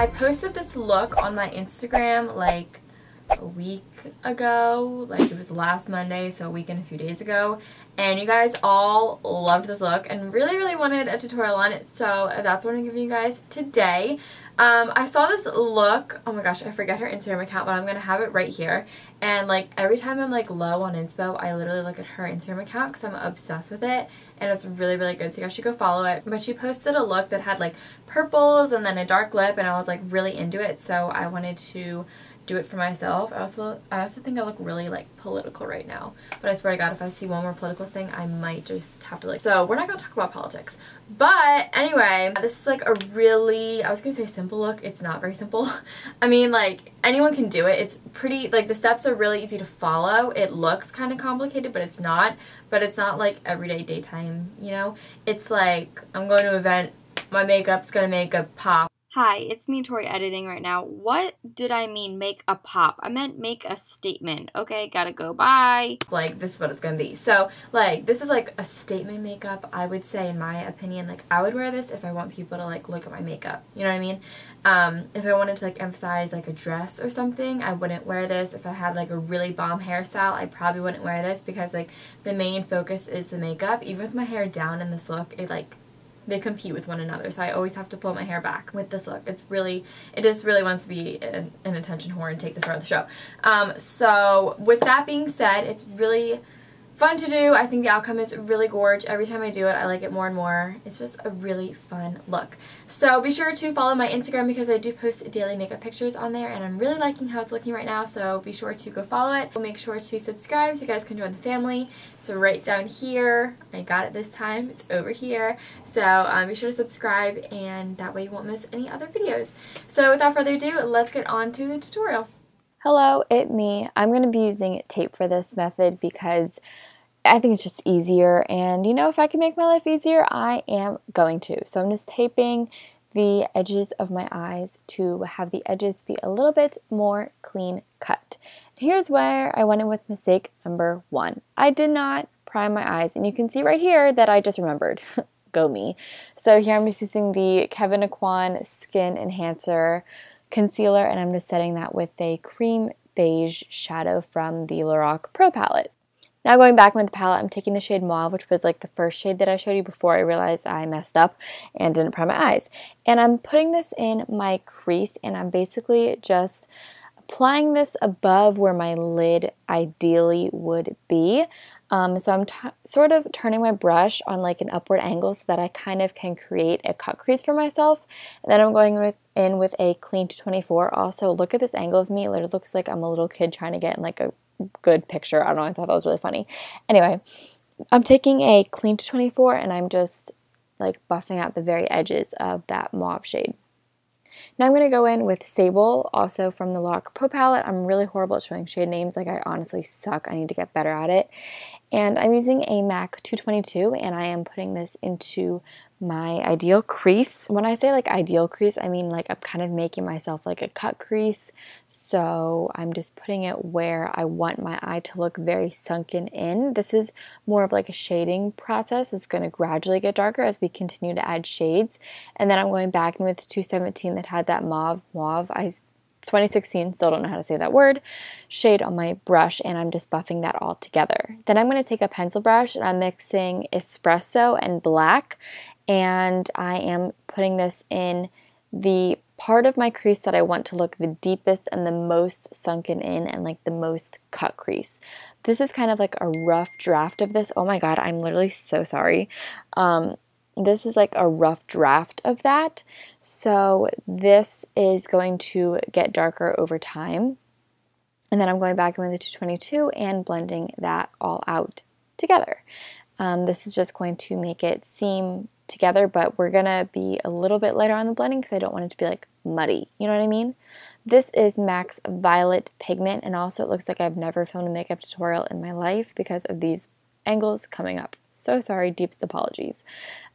I posted this look on my Instagram like a week ago. Like it was last Monday, so a week and a few days ago. And you guys all loved this look and really, really wanted a tutorial on it. So that's what I'm giving you guys today. Um, I saw this look, oh my gosh, I forget her Instagram account, but I'm going to have it right here. And like every time I'm like low on inspo, I literally look at her Instagram account because I'm obsessed with it. And it's really, really good, so you guys should go follow it. But she posted a look that had like purples and then a dark lip, and I was like really into it. So I wanted to do it for myself. I also I also think I look really like political right now. But I swear to God, if I see one more political thing, I might just have to like. So we're not gonna talk about politics. But anyway, this is like a really I was gonna say simple look. It's not very simple. I mean like anyone can do it. It's pretty like the steps are really easy to follow. It looks kind of complicated, but it's not. But it's not like everyday daytime. You know, it's like I'm going to an event. My makeup's gonna make a pop Hi, it's me, Tori, editing right now. What did I mean make a pop? I meant make a statement. Okay, gotta go, bye. Like, this is what it's gonna be. So, like, this is like a statement makeup, I would say, in my opinion. Like, I would wear this if I want people to, like, look at my makeup. You know what I mean? Um, if I wanted to, like, emphasize, like, a dress or something, I wouldn't wear this. If I had, like, a really bomb hairstyle, I probably wouldn't wear this because, like, the main focus is the makeup. Even with my hair down in this look, it, like, they compete with one another. So I always have to pull my hair back with this look. It's really, it just really wants to be an, an attention whore and take the star of the show. Um, so with that being said, it's really fun to do. I think the outcome is really gorge. Every time I do it, I like it more and more. It's just a really fun look. So be sure to follow my Instagram because I do post daily makeup pictures on there and I'm really liking how it's looking right now. So be sure to go follow it. Make sure to subscribe so you guys can join the family. So right down here, I got it this time. It's over here. So um, be sure to subscribe and that way you won't miss any other videos. So without further ado, let's get on to the tutorial. Hello, it me. I'm going to be using tape for this method because I think it's just easier. And you know, if I can make my life easier, I am going to. So I'm just taping the edges of my eyes to have the edges be a little bit more clean cut. Here's where I went in with mistake number one. I did not prime my eyes, and you can see right here that I just remembered. Go me. So here I'm just using the Kevyn Aucoin Skin Enhancer Concealer, and I'm just setting that with a cream beige shadow from the Lorac Pro palette. Now going back with the palette, I'm taking the shade Mauve, which was like the first shade that I showed you before I realized I messed up and didn't prime my eyes. And I'm putting this in my crease and I'm basically just applying this above where my lid ideally would be. Um, so I'm sort of turning my brush on like an upward angle so that I kind of can create a cut crease for myself. And then I'm going with, in with a clean to 24. Also, look at this angle of me. It looks like I'm a little kid trying to get in like a good picture. I don't know, I thought that was really funny. Anyway, I'm taking a clean to 24 and I'm just like buffing out the very edges of that mauve shade. Now I'm going to go in with Sable, also from the Lorac Pro palette. I'm really horrible at showing shade names. Like I honestly suck. I need to get better at it. And I'm using a MAC 222 and I am putting this into my ideal crease. When I say like ideal crease, I mean like I'm kind of making myself like a cut crease. So I'm just putting it where I want my eye to look very sunken in. This is more of like a shading process. It's going to gradually get darker as we continue to add shades. And then I'm going back in with 217 that had that mauve, mauve. I 2016, still don't know how to say that word, shade on my brush and I'm just buffing that all together. Then I'm going to take a pencil brush and I'm mixing espresso and black and I am putting this in the part of my crease that I want to look the deepest and the most sunken in and like the most cut crease. This is kind of like a rough draft of this. Oh my god, I'm literally so sorry. Um, this is like a rough draft of that. So this is going to get darker over time. And then I'm going back in with the 222 and blending that all out together. Um, this is just going to make it seem together, but we're gonna be a little bit lighter on the blending because I don't want it to be like muddy. You know what I mean? This is MAC's Violet Pigment, and also it looks like I've never filmed a makeup tutorial in my life because of these angles coming up. So sorry, deepest apologies.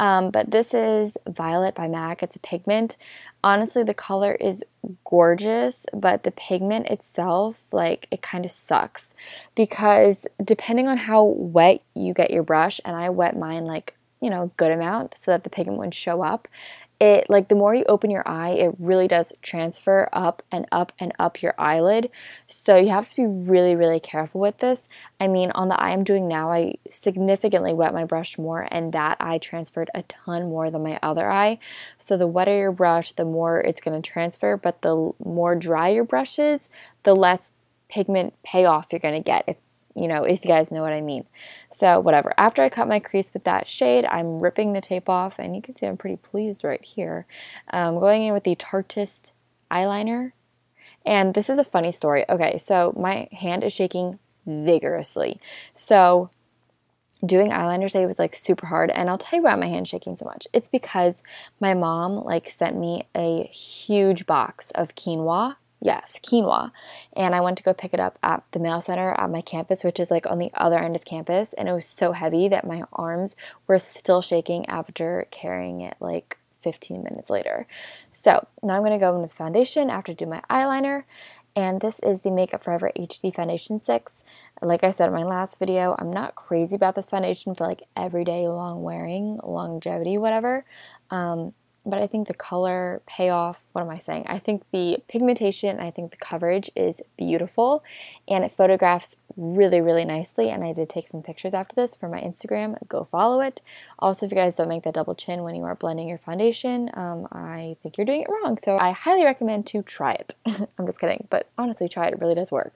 Um, but this is Violet by MAC. It's a pigment. Honestly, the color is gorgeous, but the pigment itself, like, it kind of sucks because depending on how wet you get your brush, and I wet mine like you know, a good amount so that the pigment would show up. it like the more you open your eye, it really does transfer up and up and up your eyelid. So you have to be really, really careful with this. I mean, on the eye I'm doing now, I significantly wet my brush more, and that eye transferred a ton more than my other eye. So the wetter your brush, the more it's going to transfer, but the more dry your brush is, the less pigment payoff you're going to get if you know, if you guys know what I mean. So whatever. After I cut my crease with that shade, I'm ripping the tape off, and you can see I'm pretty pleased right here. I'm um, going in with the Tarteist eyeliner. And this is a funny story. Okay, so my hand is shaking vigorously. So doing eyeliner today was like super hard and I'll tell you why my hand's shaking so much. It's because my mom like sent me a huge box of quinoa Yes, quinoa. And I went to go pick it up at the mail center at my campus, which is like on the other end of campus. And it was so heavy that my arms were still shaking after carrying it like 15 minutes later. So now I'm going to go in with foundation after do my eyeliner. And this is the Makeup Forever HD Foundation Stix. Like I said in my last video, I'm not crazy about this foundation for like everyday long wearing, longevity, whatever. Um, but I think the color payoff, what am I saying? I think the pigmentation, I think the coverage is beautiful and it photographs really, really nicely. And I did take some pictures after this for my Instagram. Go follow it. Also, if you guys don't make that double chin when you are blending your foundation, um, I think you're doing it wrong. So I highly recommend to try it. I'm just kidding, but honestly, try it. It really does work.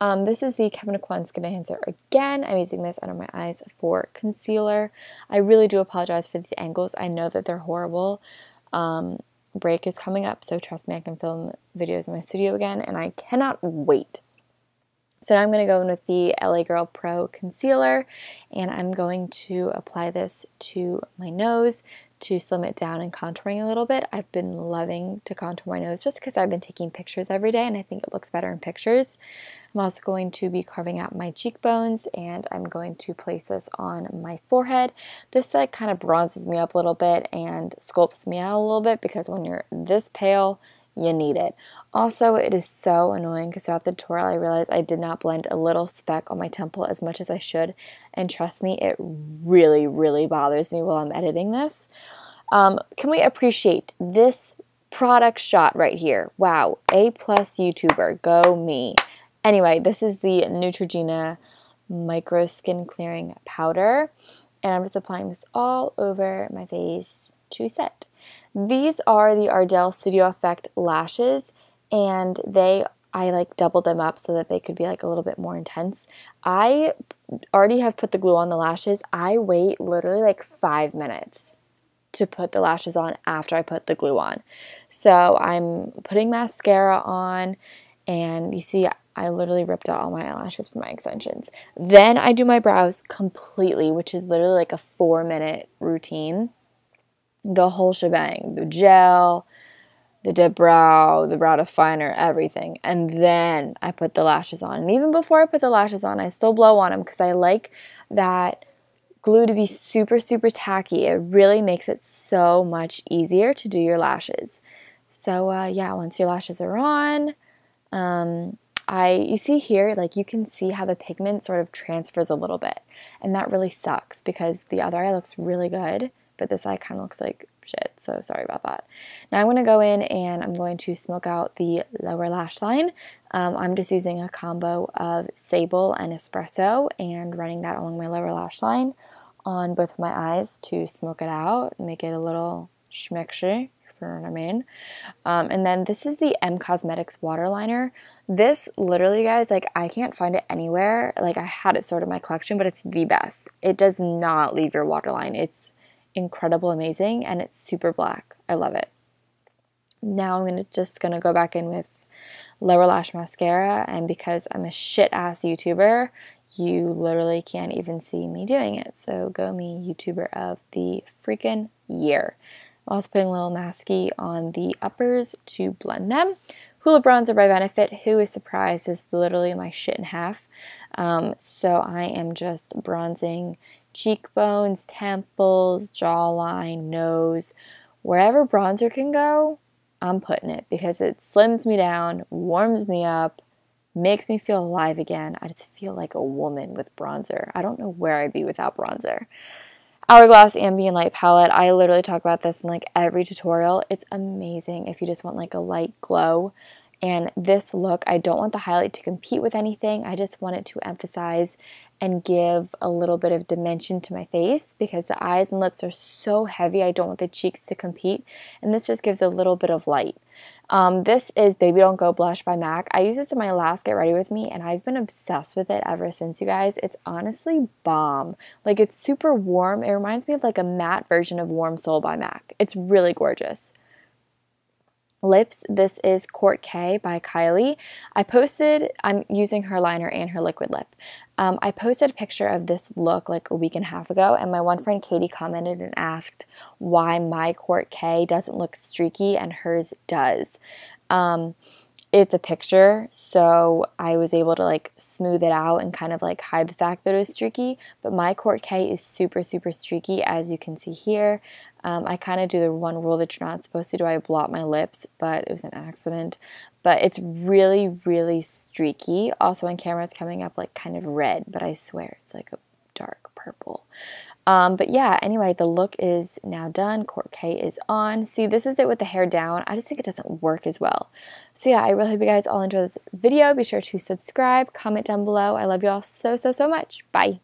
Um, this is the Kevyn Aucoin Skin Enhancer again. I'm using this under my eyes for concealer. I really do apologize for these angles. I know that they're horrible. Um, break is coming up, so trust me, I can film videos in my studio again, and I cannot wait. So now I'm going to go in with the LA Girl Pro Concealer, and I'm going to apply this to my nose to slim it down and contouring a little bit. I've been loving to contour my nose just because I've been taking pictures every day and I think it looks better in pictures. I'm also going to be carving out my cheekbones and I'm going to place this on my forehead. This like kind of bronzes me up a little bit and sculpts me out a little bit because when you're this pale, you need it. Also, it is so annoying because throughout the tutorial I realized I did not blend a little speck on my temple as much as I should. And trust me, it really, really bothers me while I'm editing this. Um, can we appreciate this product shot right here? Wow, A plus YouTuber, go me. Anyway, this is the Neutrogena Micro Skin Clearing Powder. And I'm just applying this all over my face to set. These are the Ardell Studio Effect lashes, and they I like doubled them up so that they could be like a little bit more intense. I already have put the glue on the lashes. I wait literally like five minutes to put the lashes on after I put the glue on. So I'm putting mascara on, and you see, I literally ripped out all my eyelashes for my extensions. Then I do my brows completely, which is literally like a four minute routine the whole shebang the gel, the dip brow, the brow definer, everything. And then I put the lashes on. And even before I put the lashes on, I still blow on them because I like that glue to be super, super tacky. It really makes it so much easier to do your lashes. So, uh, yeah, once your lashes are on, um, I you see here like you can see how the pigment sort of transfers a little bit and that really sucks because the other eye looks really good but this eye kind of looks like shit, so sorry about that. Now I'm going to go in and I'm going to smoke out the lower lash line. Um, I'm just using a combo of Sable and Espresso and running that along my lower lash line on both of my eyes to smoke it out, make it a little schmexy, you know what I mean. Um, and then this is the Em Cosmetics water liner. This literally, guys, like I can't find it anywhere. Like I had it stored in my collection, but it's the best. It does not leave your waterline. It's incredible, amazing, and it's super black. I love it. Now I'm gonna just gonna go back in with lower lash mascara, and because I'm a shit ass YouTuber, you literally can't even see me doing it. So go me YouTuber of the freaking year. I'm also putting a little masky on the uppers to blend them. Hoola Bronzer by Benefit, who is surprised, is literally my shit in half. Um, so I am just bronzing cheekbones, temples, jawline, nose, wherever bronzer can go, I'm putting it because it slims me down, warms me up, makes me feel alive again. I just feel like a woman with bronzer. I don't know where I'd be without bronzer. Hourglass Ambient Light Palette. I literally talk about this in like every tutorial. It's amazing if you just want like a light glow. And this look, I don't want the highlight to compete with anything. I just want it to emphasize and give a little bit of dimension to my face because the eyes and lips are so heavy. I don't want the cheeks to compete. And this just gives a little bit of light. Um, this is Baby Don't Go Blush by MAC. I use this in my last Get Ready With Me and I've been obsessed with it ever since, you guys. It's honestly bomb. Like, it's super warm. It reminds me of like a matte version of Warm Soul by MAC. It's really gorgeous. Lips, this is Kourt K by Kylie. I posted, I'm using her liner and her liquid lip. Um, I posted a picture of this look like a week and a half ago, and my one friend Katie commented and asked why my Kourt K doesn't look streaky and hers does. Um, it's a picture, so I was able to like smooth it out and kind of like hide the fact that it was streaky. But my Kourt K is super, super streaky, as you can see here. Um, I kind of do the one rule that you're not supposed to do. I blot my lips, but it was an accident. But it's really, really streaky. Also on camera, it's coming up like kind of red, but I swear it's like a dark purple. Um, but yeah, anyway, the look is now done. Kourt K is on. See, this is it with the hair down. I just think it doesn't work as well. So yeah, I really hope you guys all enjoy this video. Be sure to subscribe, comment down below. I love you all so, so, so much. Bye.